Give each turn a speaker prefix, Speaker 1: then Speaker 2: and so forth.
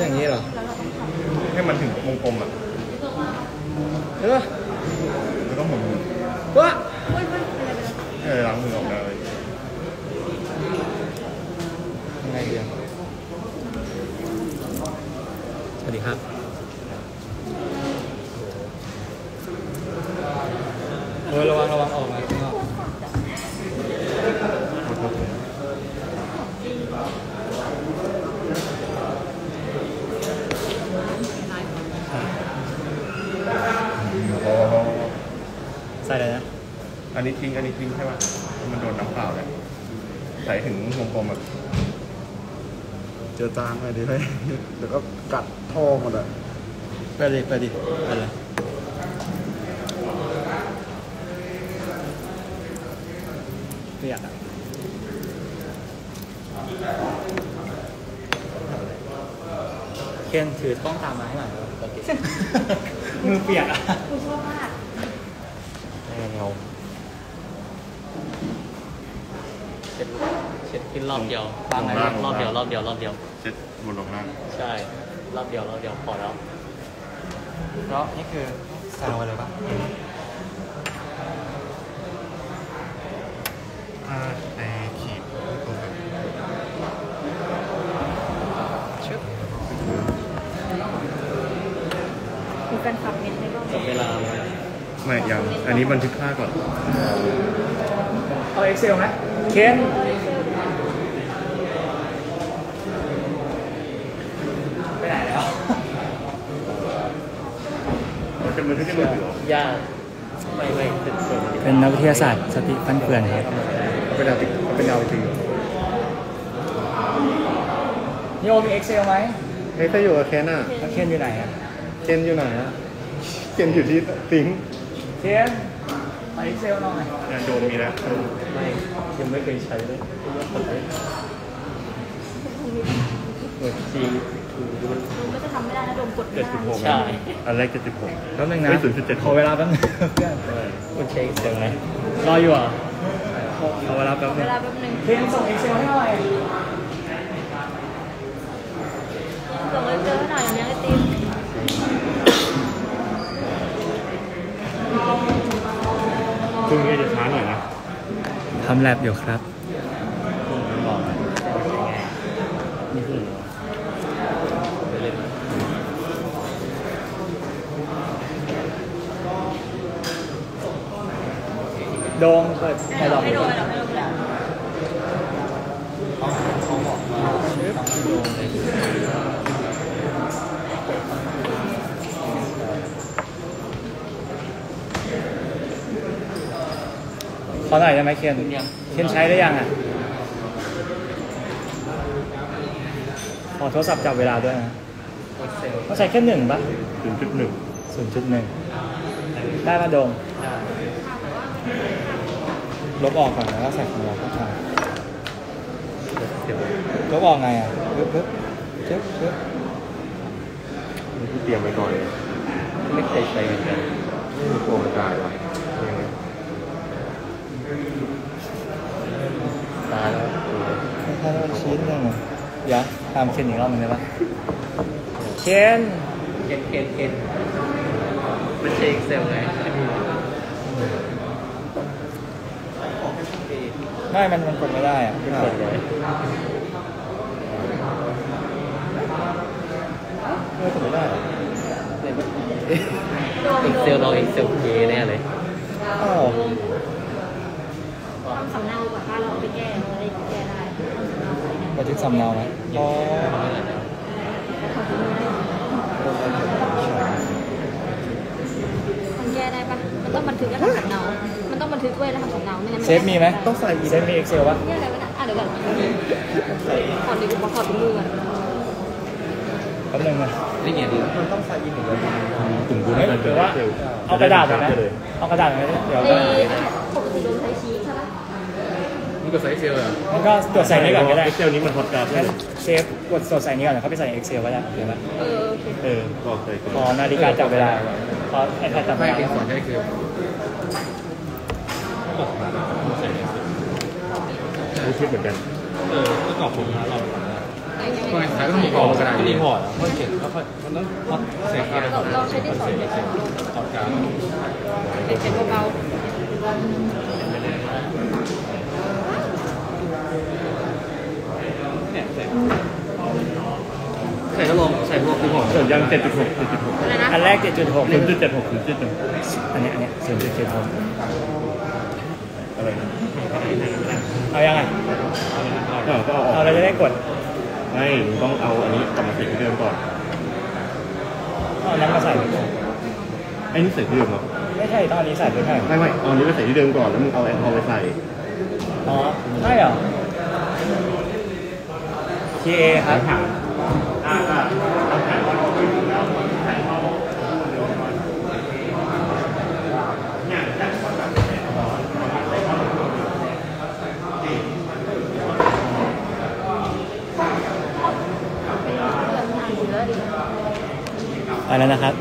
Speaker 1: อย่างนี้เหรอ
Speaker 2: ให้มันถึงวงกลมอะ
Speaker 1: เห็นปะ
Speaker 2: แล้วก็หมุน
Speaker 1: วะ
Speaker 2: เออล้างมือออกได้เลย
Speaker 1: ยังไงดีอะสวัสดีครับเออระวังระวังออกมาข้างนอก
Speaker 2: โอ้โห
Speaker 1: ใส่เลยนะ
Speaker 2: อันนี้ทิ้งอันนี้ทิ้งใช่ป่ะมันโดนน้ำเปล่าเลยใส่ถึงวงกลมอะ
Speaker 3: เจอจางไปดิเฮ้ยเดี๋ยวก็กัดท่อหมดอะ
Speaker 1: ไปดิไปดิไปเลยเปียกอะเคนถือกล้องตามมาให้หน่อยโอเคมือเปียกอะ
Speaker 4: กูชอบมาก
Speaker 1: เงา
Speaker 5: เช็ดเช็ดขึ้นรอบเดียวรอบเดียวรอบเดียวรอบเดียว
Speaker 2: เช็ดบนลงล่าง
Speaker 5: ใช่รอบเดียวรอบเดียวพอแล้ว
Speaker 1: แล้วนี่คือแซวไปเลยปะ
Speaker 2: ถ้าในขีดตรงนั้น
Speaker 1: ชึบ
Speaker 4: มีแฟนคลับเห็นไหมก็
Speaker 5: กับเวลา
Speaker 2: ไม่ยัง อันนี้บันทึกค่าก่อน
Speaker 1: เอา Excel ไหมเคนไปไหนแล้ว
Speaker 2: มันจะบันทึกในมือถือเหรอยา
Speaker 5: กไม่ไม่เป็นส่วน
Speaker 1: เป็นนักวิทยาศาสตร์สติฟันเฟือนครับ
Speaker 2: เอาเป็นดาวติ๊กเอาเป็นดาวจริง
Speaker 1: โยมี Excel ไหม
Speaker 2: เฮ้ยถ้าอยู่กับเคนอะ
Speaker 1: แล้วเคนอยู่ไหนอะ
Speaker 2: เคนอยู่ไหนอะเคนอยู่ที่ซิงค์
Speaker 1: เคนมา Excel หน่อย
Speaker 2: งานโดนมีแล้ว
Speaker 5: ไม่ยังไม่เคยใช้เลยเหมือนจีถูดูมัน
Speaker 4: มึงก็จะทำไม่ได้นะโดนกดไม่
Speaker 2: เจ็ด
Speaker 4: ได้
Speaker 2: สิบหก
Speaker 5: ใช่
Speaker 2: อันแรกเจ็ดสิบหก
Speaker 1: แป๊บนึงนะ
Speaker 2: เฮ้ย0.7
Speaker 1: ขอเวลาแป๊บนึงเพื่อน
Speaker 5: คุณเช็คเสียงไหม
Speaker 1: รออยู่เหรอะขอเวลาแป๊บนึ
Speaker 4: เว
Speaker 1: ง
Speaker 4: ลาแป๊บนึง
Speaker 1: เคนส่ง Excel ให้หน่อย
Speaker 4: ส่งเลยเจอหน่อยอย่างเงี้ยไอติม
Speaker 2: พรุ่งนี้จะช้าหน่อยนะ
Speaker 1: ทำ แลบอยู่ครับ
Speaker 5: คุณบอกนี่คือไปเล่น
Speaker 1: โดงเปิดไฮดรอป
Speaker 4: ไม่โดนหรอกไม่โดนหรอก
Speaker 5: เขาบอกว่าต้องโดนเลย
Speaker 1: ขอหน่อยได้ไหมเคนเคนใช้ได้ยังอะขอโทรศัพท์จับเวลาด้วยนะ
Speaker 5: เอ็กเซล
Speaker 1: ต้องใช้แค่หนึ่งปะ
Speaker 2: ศูนย์จุดหนึ่ง
Speaker 1: ศูนย์จุดหนึ่งได้ปะโดง
Speaker 5: ได้
Speaker 1: ลบออกก่อนแล้วก็ใส่ของเราเข้าไป
Speaker 5: เดี๋ยว
Speaker 1: ลบออกไงอะปึ๊บปึ๊บปึ๊บปึ๊บ
Speaker 2: นี่ที่เตรียมไว้ก่อนเลย
Speaker 5: ไม่เคยใช้เหมือนกัน
Speaker 2: ไม่มีตัวกระจายวะยังไง
Speaker 5: ตายแล้ว
Speaker 1: แค่ว่า ชิ้นหนึ่งเดี๋ยวตามเคนอีกรอบหนึ่งได้ปะเคน
Speaker 5: เคนเคนเคนไม่ใช่เอ็กเซลไง
Speaker 1: ไม่มันมันกดไม่ได้อะ
Speaker 5: ไม่กดเลย
Speaker 1: เออกดไม่ได้อะ
Speaker 5: เอ็กเซลเราเอ็กเซลเคแน่เลย
Speaker 1: อ้าว
Speaker 4: ทำสำเนาก่อนถ้าเราเอาไปแก้เราได้แก้ได้
Speaker 1: บันทึกสำเนาไหมอ๋อ
Speaker 4: มันแก้ได้ปะมันต้องบันทึกแล้วทำสำเนา มันต้องบันทึกไว้แล้วทำสำเนาไม่งั้นน
Speaker 1: เซฟมีไหม
Speaker 2: ต้องใส่
Speaker 1: เซฟมี Excel ปะ
Speaker 4: เนี่ยอะไรวะเนี่ยอะเดี๋ยวก่อนขอดูขอดูมือก่อน
Speaker 1: แป๊บนึงนะ
Speaker 5: นี่ไงดี
Speaker 2: มันต้องใส่อีกหนึ่งเลยกลุ่มกู
Speaker 1: เฮ้ยหรือว่าเอากระดาษหน่อยไหมเอากระดาษหน่อยไหมเดี๋ยว
Speaker 4: ไอ้ปกติโดนใช้ชี้ใช่ปะ
Speaker 5: นี่ก็ใช้เอ็กเซลอะ
Speaker 1: มันก็ตรวจใส่นี้ก่อนก็ได้
Speaker 2: เซลนี้มันฮอตการ์ด
Speaker 1: งั้นเซฟกดตรวจใส่นี้ก่อนแล้วเขาไปใส่ Excel ก็ได้เดี๋ยวนะ
Speaker 4: เออโอเค
Speaker 1: เออ
Speaker 2: ก็ใส่ก่อน
Speaker 1: พอนาฬิกาจับเวลาพอไอแพดจับเว
Speaker 5: ไม่
Speaker 1: ลา
Speaker 5: เป็นส่วนใช้เอ็กเซล
Speaker 2: รู้คิดเหมือนกัน
Speaker 5: เออก็กรอบผมนะเรา
Speaker 4: ไอ้ยัง
Speaker 2: ก็ใช้ต้องกรองกระดาษ
Speaker 5: รีพอร์ตอะมันเขียนแล้วค่อยมันต้องพอดเสียงการ
Speaker 4: เราเราใช้ที่สอนเลย
Speaker 5: ตอนกลาง
Speaker 4: เป็นเสียงเบา
Speaker 5: เนี่ยใส่ใส่ก็ลงใส่พวกรีพอร์ต
Speaker 2: ส่วนยังเจ็ดจุดหกเจ็ดจุดหก
Speaker 4: ๆอะไรนะ
Speaker 1: อันแรก 7.6
Speaker 2: ศูนย์จุดเจ็ดหกศูนย์จุดหนึ่ง
Speaker 1: อันเนี้ยอันเนี้ย0.76
Speaker 2: อะไรนะ
Speaker 1: เอายังไง
Speaker 2: เออก็เอาออก
Speaker 1: เอาเราจะได้กด
Speaker 2: ไม่ต้องเอาอันนี้กลับมาใส่ที่เดิมก่อน
Speaker 1: เอาน้ำมาใส่
Speaker 2: ไอ้นี่ใส่ที่เดิมเหรอ
Speaker 1: ไม่ใช่ต้องเอาอันนี้ใส่ด้วยใช่
Speaker 2: ไม่ไม่เอาอันนี้ไปใส่ที่เดิมก่อนแล้วมึงเอาแอลกอฮอล์ไปใส่
Speaker 1: อ๋อใช่เหรอ TA ครับ
Speaker 2: ถามอ่าอ่าเอาถามว่าเขาไม่อยู่แล้วใส่เข้าเนี่ยแต่ก่อนแบบใส่แอลกอฮอล์ใส่เข้า
Speaker 1: ไปแล้วนะครับ